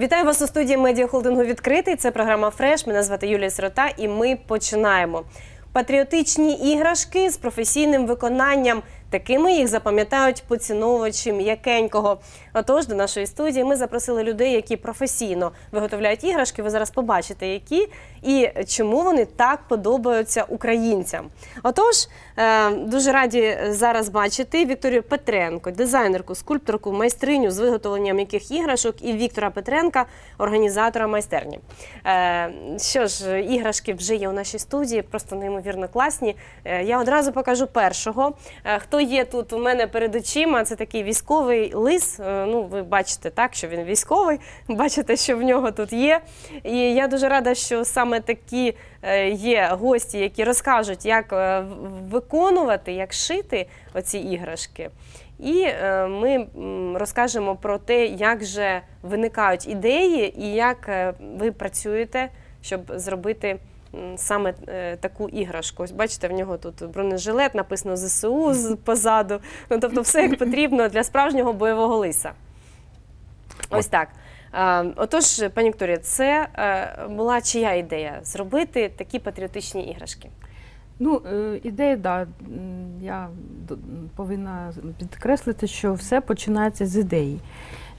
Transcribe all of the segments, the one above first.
Вітаю вас у студії медіахолдингу відкритий. Це програма Фреш. Мене звати Юлія Сирота, і ми починаємо. Патріотичні іграшки з професійним виконанням. Такими їх запам'ятають поціновувачі м'якенького. Отож, до нашої студії ми запросили людей, які професійно виготовляють іграшки. Ви зараз побачите, які і чому вони так подобаються українцям. Отож, е, дуже раді зараз бачити Вікторію Петренко, дизайнерку, скульпторку, майстриню з виготовленням м'яких іграшок, і Віктора Петренка, організатора майстерні. Е, Що ж, іграшки вже є у нашій студії, просто неймовірно класні. Е, Я одразу покажу першого. Е, Хто є тут у мене перед очима? Це такий військовий лис. Е, Ну, ви бачите так, що він військовий. Бачите, що в нього тут є. І я дуже рада, що саме такі е, є гості, які розкажуть, як е, виконувати, як шити оці іграшки. І ми розкажемо про те, як же виникають ідеї і як ви працюєте, щоб зробити саме е, таку іграшку. Ось бачите, в нього тут бронежилет, написано ЗСУ з позаду. Ну, тобто, все як потрібно для справжнього бойового лиса. Ось так. Е, Отож, пані Вікторія, це е, була чия ідея зробити такі патріотичні іграшки? Ну, е, ідея, да, я повинна підкреслити, що все починається з ідеї.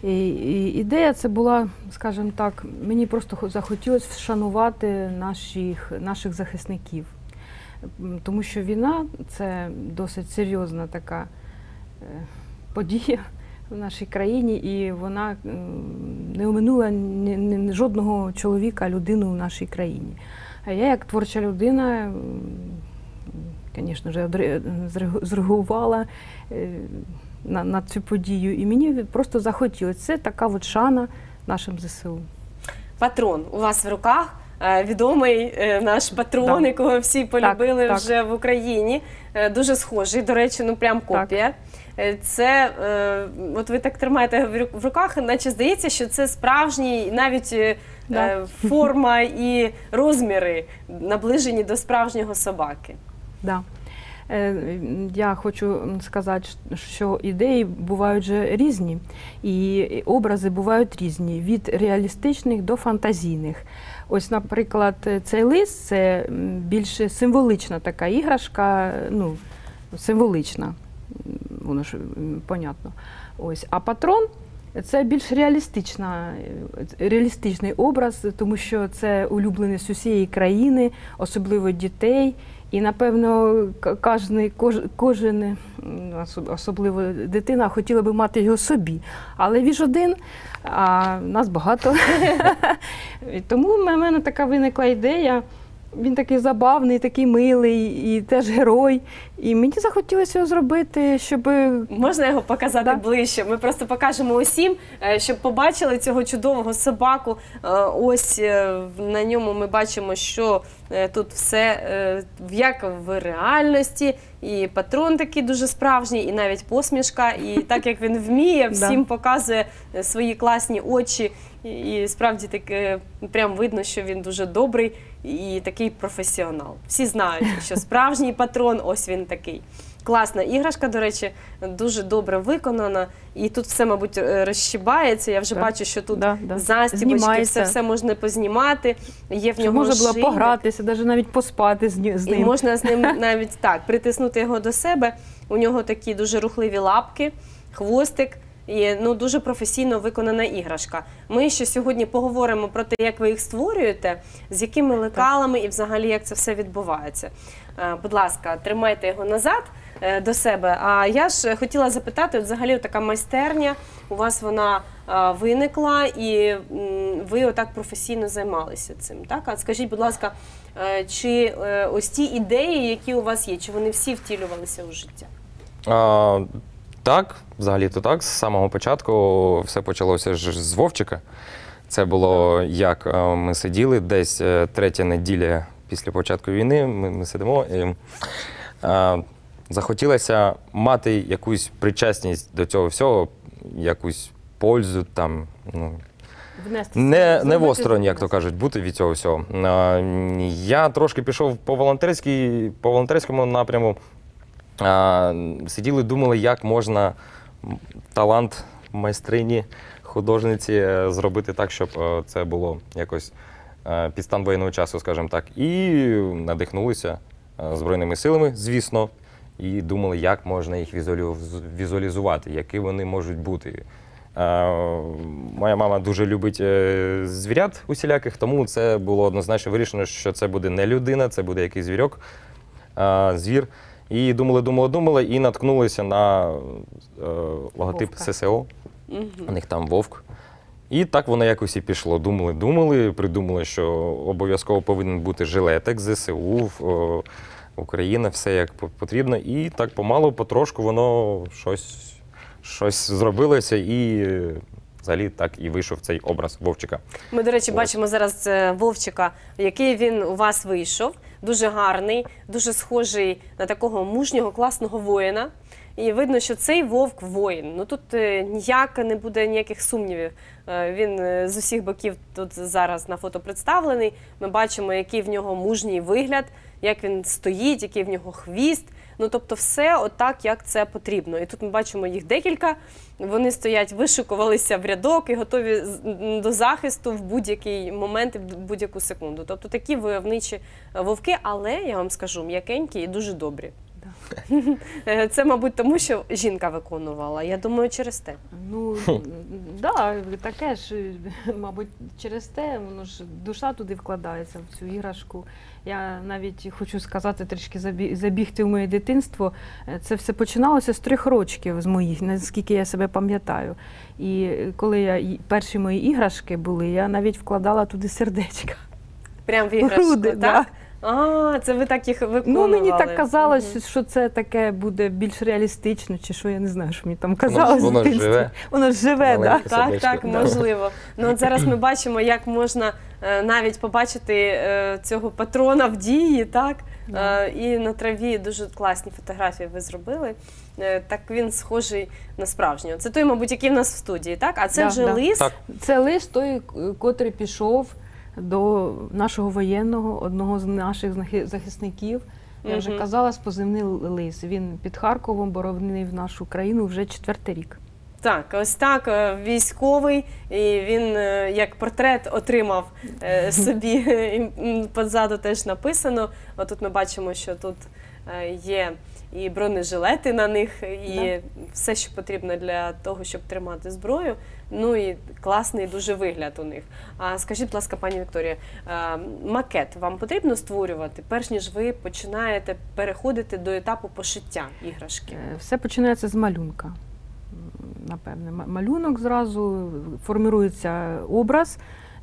Ідея це була, скажімо так, мені просто хо- захотілося вшанувати наших, наших захисників. Тому що війна це досить серйозна така е, подія в нашій країні, і вона не оминула жодного чоловіка, людину в нашій країні. А я, як творча людина, звісно ж, зреагувала е, на, на цю подію. І мені просто захотілося. Це така от шана нашим ЗСУ. Патрон у вас в руках. е, Відомий е, наш патрон, Да. якого всі полюбили так. вже в Україні. Е, Дуже схожий, до речі, ну прям копія. Е, Це от ви так тримаєте в руках, наче здається, що це справжній, навіть Да. форма і розміри наближені до справжнього собаки. Да. Е, Я хочу сказати, що ідеї бувають же різні, і образи бувають різні від реалістичних до фантазійних. Ось, наприклад, цей лист це м, більш символична така іграшка, ну, символична, воно ж понятно. Ось. А патрон це більш реалістична, реалістичний образ, тому що це улюбленість усієї країни, особливо дітей. І напевно к- кожний, кож, кожен, особливо дитина, хотіла би мати його собі. Але він ж один, а нас багато. Тому в мене така виникла ідея. Він такий забавний, такий милий, і теж герой. І мені захотілося його зробити, щоб Можна його показати Да. ближче? Ми просто покажемо усім, е, щоб побачили цього чудового собаку. Е, Ось е, на ньому ми бачимо, що тут все е, як в реальності, і патрон такий дуже справжній, і навіть посмішка. І так як він вміє, всім показує е, свої класні очі. І, і справді таке прям видно, що він дуже добрий і такий професіонал. Всі знають, що справжній патрон, ось він такий. Класна іграшка, до речі, дуже добре виконана. І тут все, мабуть, розщібається. розщибається. Я вже Так. бачу, що тут Да, да. застібочки, все, все можна познімати. Є в нього можна було шийник. погратися, навіть навіть поспати з, ним. І можна з ним навіть так притиснути його до себе. У нього такі дуже рухливі лапки, хвостик. І ну дуже професійно виконана іграшка. Ми ще сьогодні поговоримо про те, як ви їх створюєте, з якими лекалами і взагалі як це все відбувається. Е, Будь ласка, тримайте його назад е, до себе. А я ж хотіла запитати, от взагалі от така майстерня, у вас вона е, виникла, і ви отак професійно займалися цим. Так, а скажіть, будь ласка, чи ось ті ідеї, які у вас є, чи вони всі втілювалися у життя? А, так, взагалі-то так. З самого початку все почалося ж з Вовчика. Це було як е, ми сиділи десь е, третя неділя після початку війни. Ми, ми сидимо і е, захотілося мати якусь причасність до цього всього, якусь пользу там. Ну, Внести не, не зробити восторонь, як то кажуть, бути від цього всього. Я трошки пішов по волонтерській, по волонтерському напряму. Сиділи, думали, як можна талант майстрині художниці е, зробити так, щоб е, це було якось е, під стан воєнного часу, скажімо так. І надихнулися Збройними силами, звісно, і думали, як можна їх візуалізувати, які вони можуть бути. Моя мама дуже любить звірят усіляких, тому це було однозначно вирішено, що це буде не людина, це буде якийсь звірок, звір. І думали, думали, думали, і наткнулися на е, логотип Вовка. ССО. У них там вовк. І так воно якось і пішло. Думали, думали, придумали, що обов'язково повинен бути жилетик ЗСУ, о, Україна, все як потрібно. І так помалу, потрошку воно щось, щось зробилося, і е, взагалі так і вийшов цей образ Вовчика. Ми, до речі, Ось. бачимо зараз е, Вовчика, який він у вас вийшов. Дуже гарний, дуже схожий на такого мужнього, класного воїна. І видно, що цей вовк воїн. Ну тут е, ніяк не буде ніяких сумнівів. Е, Він е, з усіх боків тут зараз на фото представлений. Ми бачимо, який в нього мужній вигляд, як він стоїть, який в нього хвіст. Ну тобто, все отак, як це потрібно. І тут ми бачимо їх декілька. Вони стоять, вишикувалися в рядок і готові до захисту в будь-який момент в будь-яку секунду. Тобто такі войовничі е, вовки, але я вам скажу, м'якенькі і дуже добрі. Е, Це, мабуть, тому що жінка виконувала. Я думаю, через те. Ну да, таке ж, мабуть, через те, воно ж душа туди вкладається в цю іграшку. Я навіть хочу сказати, трішки забігти в моє дитинство. Е, Це все починалося з трьох років з моїх, наскільки я себе пам'ятаю. І коли я перші мої іграшки були, я навіть вкладала туди сердечка. Прям в іграшку, Груди, так? А, це ви так їх Ну мені так казалось, Мгм. що це таке буде більш реалістично, чи що я не знаю, що мені там казалось. воно ж живе. Воно ж живе, так. Так, Сердечко, так, да. можливо. Ну от зараз ми бачимо, як можна е, навіть побачити е, цього патрона в дії, так? Да. Е, І на траві дуже класні фотографії ви зробили. Е, Так він схожий на справжнього. Це той, мабуть, який в нас в студії, так? А це Да, вже да. лис. Так. Це лист той, котрий пішов до нашого воєнного, одного з наших захисників. Я вже казала, з позивний лис. Він під Харковом боронив нашу країну вже четвертий рік. Так, ось так, е, військовий, і він е, як портрет отримав е, собі і, позаду теж написано. Отут ми бачимо, що тут є і бронежилети на них, і все, що потрібно для того, щоб тримати зброю. Ну і класний дуже вигляд у них. А скажіть, будь ласка, пані Вікторія, е, макет вам потрібно створювати, перш ніж ви починаєте переходити до етапу пошиття іграшки? Е, Все починається з малюнка. Напевне, Ма- малюнок зразу формується образ.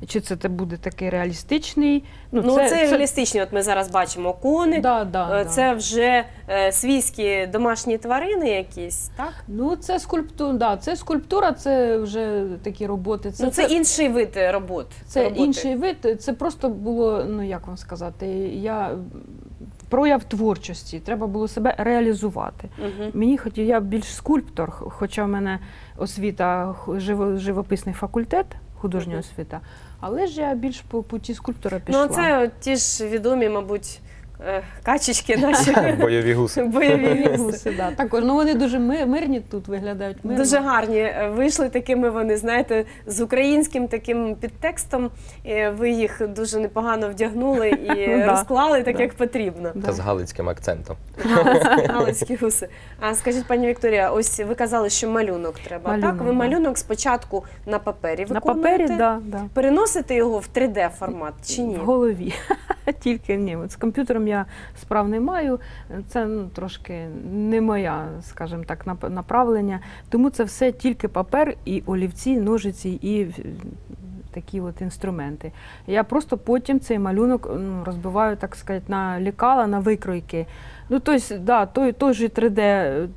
Чи це буде такий реалістичний? Ну, це, реалістичні. От ми зараз бачимо коник. Да, да, Е, да. Це вже е, свійські домашні тварини якісь, так? Ну, це скульптура, да, це скульптура, це вже такі роботи. ну, це, інший вид робот. Це роботи. інший вид. Це просто було, ну як вам сказати, я прояв творчості. Треба було себе реалізувати. Мгм. Мені хотів, я більш скульптор, хоча в мене освіта живо- живописний факультет, художня освіта, але ж я більш по путі скульптора пішла. Ну, це от ті ж відомі, мабуть, качечки наші Бойові гуси. бойові гуси. Да. Також ну вони дуже мирні тут виглядають. Мирно. Дуже гарні. Е, Вийшли такими вони, знаєте, з українським таким підтекстом. І ви їх дуже непогано вдягнули і розклали так, Да. як потрібно. Да. Та з галицьким акцентом. Галицькі- гуси. А скажіть, пані Вікторія, ось ви казали, що малюнок треба. Малюнок, так, ви да. малюнок спочатку на папері На виконуєте? папері, да, да. Переносите його в 3D формат чи ні? В голові. Тільки ні. От з комп'ютером я справ не маю. Це ну, трошки не моя, скажімо так, нап- направлення. Тому це все тільки папер і олівці, ножиці і е, такі от інструменти. Я просто потім цей малюнок ну, розбиваю, так сказати, на лікала, на викройки. Ну, тобто, да, той, той же 3D,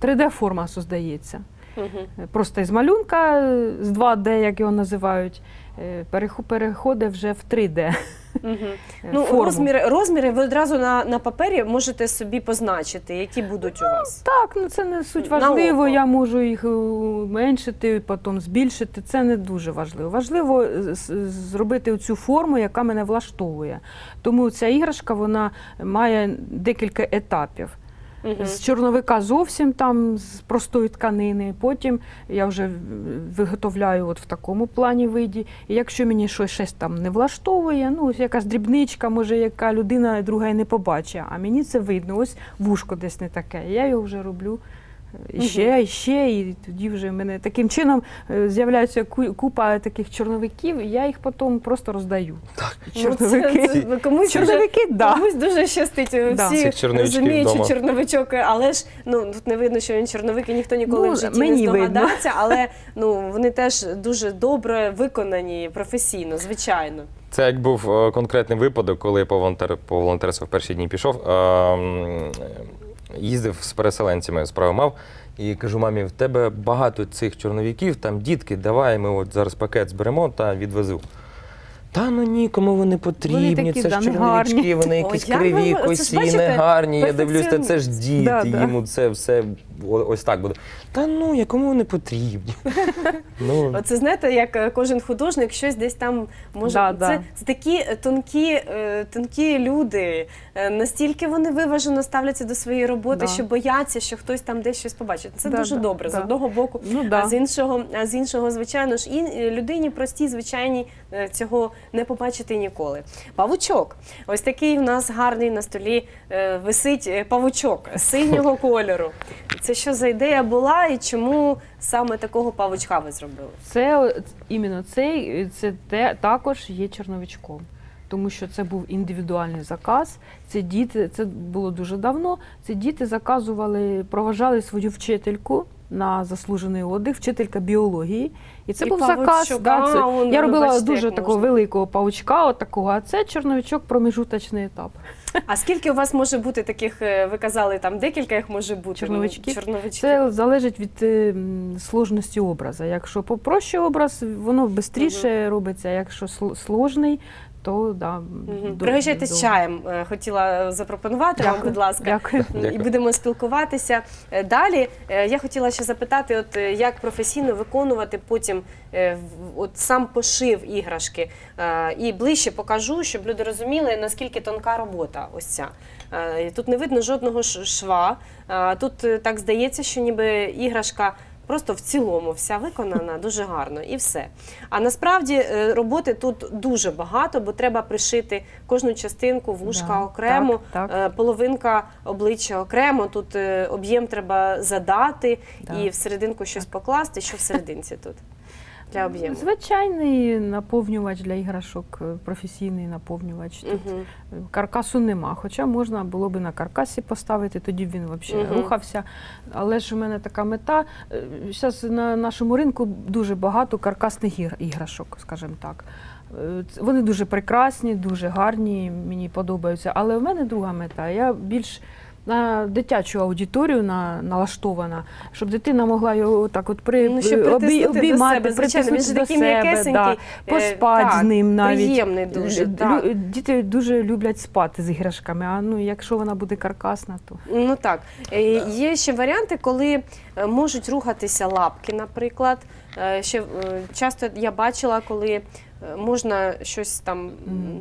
3D-форма создається. Мгм. Просто із малюнка, з 2D, як його називають, е, переходить вже в 3D. Е, Ну, форму. розміри, розміри ви одразу на, на папері можете собі позначити, які будуть у вас. Так, ну це не суть важливо. Я можу їх меншити, уменшити, потім збільшити. Це не дуже важливо. Важливо е, зробити цю форму, яка мене влаштовує. Тому ця іграшка вона має декілька етапів. Мгм. З чорновика зовсім там з простої тканини. Потім я вже виготовляю от в такому плані виді. І якщо мені щось, щось там не влаштовує, ну ось якась дрібничка, може, яка людина друга і не побачить, а мені це видно. Ось вушко десь не таке. Я його вже роблю. І ще, і ще, і тоді вже в мене таким чином е, з'являється купа таких чорновиків, і я їх потім просто роздаю. Ну, Чорновики. це- це комусь дуже да. Комусь дуже щастить. Да. Всі розуміють, що чорновичок, але ж ну тут не видно, що він чорновик, і ніхто ніколи Ну, в житті мені не видно. здогадається, але ну вони теж дуже добре виконані професійно, звичайно. Це як був е, конкретний випадок, коли я по волонтер по волонтерству в перші дні пішов. е, Їздив з переселенцями, справи мав. І кажу, мамі, в тебе багато цих чорновіків, там дітки, давай ми от зараз пакет зберемо та відвезу. Та ну нікому вони потрібні, такі, це ж чорнички. вони якісь криві, мо- це ж косі, бачите, негарні. Я дивлюся, та це ж діти, Да, да. йому це все ось так буде. Та ну, якому вони потрібні? ну, Оце знаєте, як е, кожен художник щось десь там може. Да, це, да. це такі е, тонкі, е, тонкі люди. Настільки вони виважено ставляться до своєї роботи, Да. що бояться, що хтось там десь щось побачить. Це Да, дуже да, добре. З одного боку, Ну, да. а з іншого, а з іншого, звичайно ж, і людині простій, звичайній е, цього не побачити ніколи. Павучок. Ось такий в нас гарний на столі висить павучок синього кольору. Це що за ідея була і чому саме такого павучка ви зробили? Це іменно цей це те, також є черновичком. Тому що це був індивідуальний заказ. Це діти, це було дуже давно. Це діти заказували, проважали свою вчительку на заслужений отдих, вчителька біології. І це І був заказ. Да, це, а, я робила бачите, дуже такого можна. великого паучка, от такого, а це чорновичок промежуточний етап. А скільки у вас може бути таких? е, Ви казали, там декілька їх може бути Чорновичків? Чорновичків. Це залежить від е, сложності образу. Якщо попроще образ, воно швидше робиться. Якщо сл- сложний, то да, Мгм. до- Пригощайтесь до- чаєм. е, Хотіла запропонувати вам, будь ласка. Дякую. І будемо спілкуватися Е, далі. е, Я хотіла ще запитати, от е, як професійно виконувати потім е, от сам пошив іграшки. Е, І ближче покажу, щоб люди розуміли, наскільки тонка робота. Ось ця. Е, Тут не видно жодного шва. Е, Тут е, так здається, що ніби іграшка. Просто в цілому вся виконана дуже гарно і все. А насправді е, роботи тут дуже багато, бо треба пришити кожну частинку вушка Да, окремо, так, так. е, половинка обличчя окремо. Тут е, об'єм треба задати Да. і всерединку щось покласти. Що всерединці тут для об'єму? Звичайний наповнювач для іграшок, е, професійний наповнювач. Тут Мгм. каркасу нема. Хоча можна було би на каркасі поставити, тоді б він взагалі Мгм. рухався. Але ж у мене така мета. Зараз на нашому ринку дуже багато каркасних іграшок, скажімо так. Е, Вони дуже прекрасні, дуже гарні, мені подобаються. Але в мене друга мета. Я більш на дитячу аудиторію на, налаштована, щоб дитина могла його так от при, Ну, щоб обій- притиснути до обіймати, себе, звичайно, він до такий себе, да, е, поспати так, з ним навіть. приємний дуже, Лю- так. Діти дуже люблять спати з іграшками, а ну якщо вона буде каркасна, то Ну так. Е, Є ще варіанти, коли е, можуть рухатися лапки, наприклад. Ще часто я бачила, коли можна щось там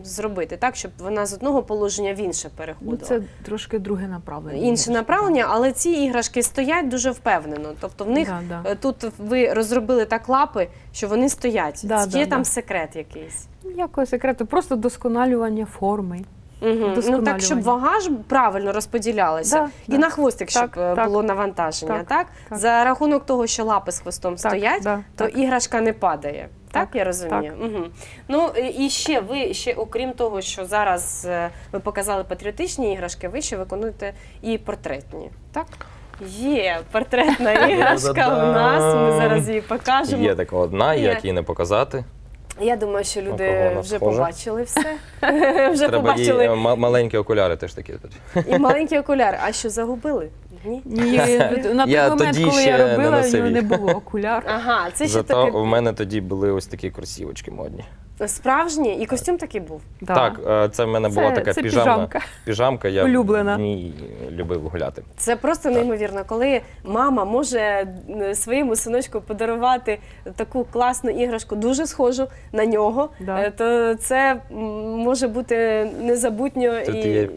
зробити, так, щоб вона з одного положення в інше ну, переходила. це трошки друге направлення. Інше направлення, але ці іграшки стоять дуже впевнено. Тобто в них Да, да. е, тут ви розробили так лапи, що вони стоять. Да, Є там секрет якийсь. Ніякого секрету, просто досконалювання форми. Угу. Ну так, щоб вага ж правильно розподілялася. Да, І да. на хвостик, щоб Так, е, так. було навантаження, так? Так, так. За рахунок того, що лапи з хвостом Так, стоять, да, то так. іграшка не падає. Так, Так, я розумію. Угу. Ну і і ще ви ще, окрім того, що зараз е, ви показали патріотичні іграшки, ви ще виконуєте і портретні. Так? Є портретна іграшка у нас. Ми зараз її покажемо. Є така одна, як її не показати. Я думаю, що люди вже схожа? побачили все. вже Треба побачили е, маленькі окуляри теж такі. і маленькі окуляри. А що загубили? Ні. Ні, на той Я момент, тоді коли я робила, не, не було окуляр. Ага, це ще Зато таке в мене тоді були ось такі кросівочки модні. Справжнє, і костюм такий був. Да. Так, е, це в мене була Це- така це піжамна піжамка. піжамка. Я Улюблена. в ній любив гуляти. Це просто неймовірно, коли мама може е, своєму синочку подарувати таку класну іграшку, дуже схожу на нього, Да. е, то це м, може бути незабутньо Тут і є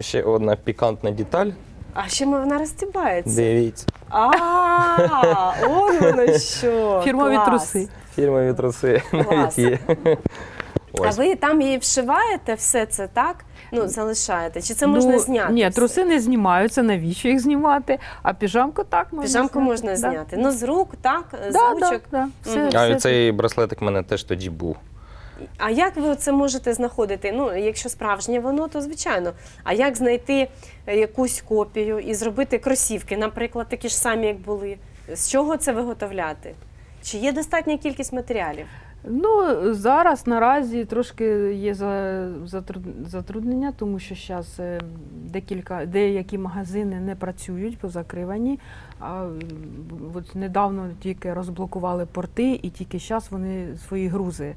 Ще одна пікантна деталь. А ще ми- вона розстібається. Дивіться, А, он воно що. Фірмові Клас. труси. Фірмові труси навіть є. А Ось. ви там її вшиваєте все це так? Ну, залишаєте? Чи це можна Ну, зняти? Ні, все? труси не знімаються, навіщо їх знімати? А піжамку так можна Піжамку зняти. можна Да. зняти. Ну, з рук, так, з Да, ручок. да, да. Все, Мгм. А все цей браслетик в мене теж тоді був. А як ви це можете знаходити? Ну, якщо справжнє воно, то звичайно. А як знайти е, якусь копію і зробити кросівки, наприклад, такі ж самі, як були? З чого це виготовляти? Чи є достатня кількість матеріалів? Ну, зараз наразі трошки є затруднення, тому що зараз декілька деякі магазини не працюють, позакривані. А от недавно тільки розблокували порти, і тільки зараз вони свої грузи.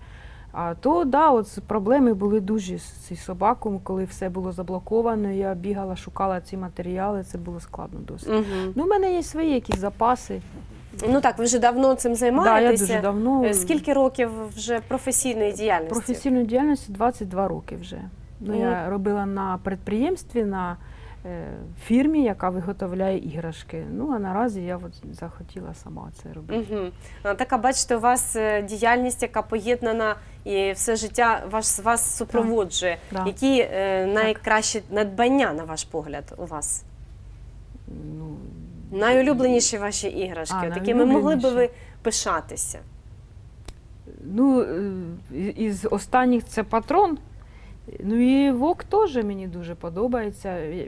А то да, от проблеми були дуже з цією собакою, коли все було заблоковано. Я бігала, шукала ці матеріали, це було складно досить. Угу. Ну, у мене є свої якісь запаси. Ну так, ви вже давно цим Да, я дуже давно Е, Скільки років вже професійної діяльності? професійної діяльності 22 роки вже. Ну, Мгм. я робила на підприємстві, на е, фірмі, яка виготовляє іграшки. Ну а наразі я от захотіла сама це робити. Угу. Така, бачите, у вас е, діяльність, яка поєднана і все життя вас, вас супроводжує. Да. Які е, найкращі надбання, на ваш погляд, у вас? Ну, Найулюбленіші ваші іграшки, А, от якими могли би ви найулюбленіші. пишатися? ну, е, із останніх це патрон. Ну і вок теж мені дуже подобається. Е,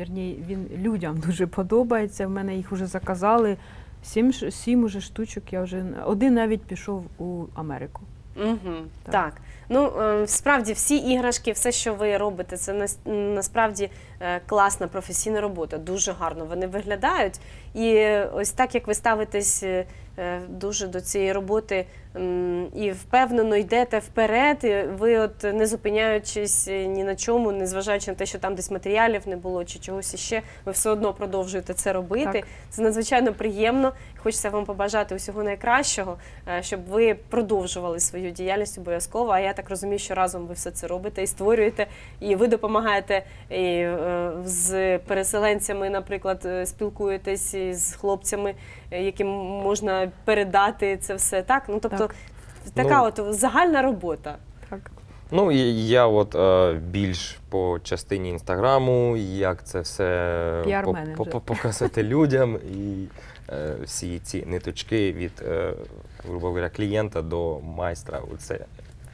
Вірні, він людям дуже подобається. В мене їх вже заказали. Сім, ш- сім уже штучок. Я вже один навіть пішов у Америку. Угу. Так. Так. Ну, е, справді, всі іграшки, все, що ви робите, це насправді е, класна професійна робота. Дуже гарно вони виглядають. І ось так, як ви ставитесь е, дуже до цієї роботи і впевнено йдете вперед, і ви, от не зупиняючись е, ні на чому, не зважаючи на те, що там десь матеріалів не було чи чогось іще, ви все одно продовжуєте це робити. Так. Це надзвичайно приємно. Хочеться вам побажати усього найкращого, е, щоб ви продовжували свою діяльність обов'язково. А я так розумію, що разом ви все це робите і створюєте, і ви допомагаєте і, е, з переселенцями, наприклад, е, спілкуєтесь з хлопцями, е, яким можна передати це все. Так, ну тобто Так. така Ну, от загальна робота. Так. Ну, і я от е, більш по частині інстаграму, як це все по- по- по- показати людям і е, всі ці ниточки від, е, грубо говоря, клієнта до майстра. Оце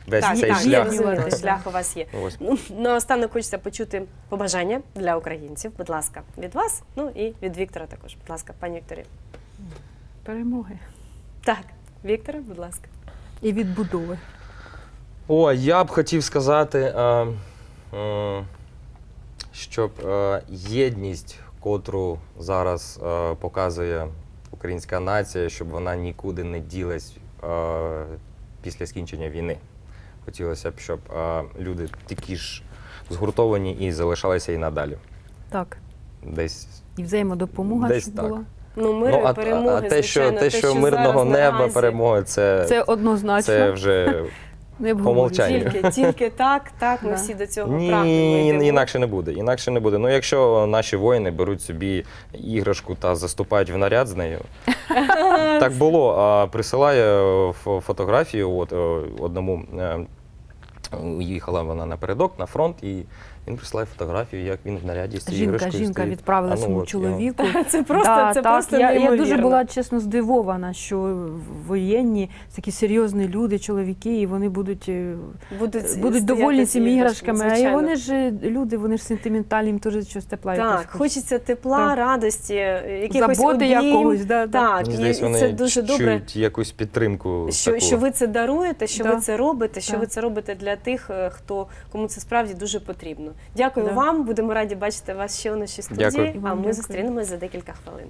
весь так, цей так, я шлях. Так. шлях у вас є. Ось. Ну, наостанок хочеться почути побажання для українців. Будь ласка, від вас, ну і від Віктора також. Будь ласка, пані Вікторія. Перемоги. Так, Вікторе, будь ласка. І відбудови. О, я б хотів сказати, е, е, щоб е, єдність, котру зараз показує українська нація, щоб вона нікуди не ділась після скінчення війни. Хотілося б, щоб люди такі ж згуртовані і залишалися і надалі. Так. Десь І взаємодопомога, Десь щоб так. була. Ну, мир і а, перемоги, а те, що, звичайно, те, що мирного неба, перемоги, це, Це однозначно. це вже не по умолчанню. Тільки, тільки так, так, ми всі до цього Ні, прагнемо. йдемо. інакше не буде. Інакше не буде. Ну, якщо наші воїни беруть собі іграшку та заступають в наряд з нею. так було. А присилає фотографію от, е, одному. е, Їхала вона напередок на фронт, і він присилає фотографію, як він в наряді з цією Жінка, іграшкою жінка стоїть. відправила А ну, своєму от, я- чоловіку. Це просто, Да, це так, просто я, я дуже неймовірно. була чесно здивована, що воєнні такі серйозні люди, чоловіки, і вони будуть, е, будуть, будуть довольні цими іграшками. А і вони ж е, люди, вони ж сентиментальні, їм теж щось тепла. Так, якось хочеться тепла, Так. радості, якихось заботи обійм. якогось. Да, да. Так, Мені і здається, вони це дуже добре. якусь підтримку. Що, таку. що ви це даруєте, що Да. ви це робите, що Да. ви це робите для тих, е, хто кому це справді дуже потрібно. Дякую Да. вам. Будемо раді бачити вас ще у нашій студії. Дякую. А ми дякую. зустрінемось за декілька хвилин.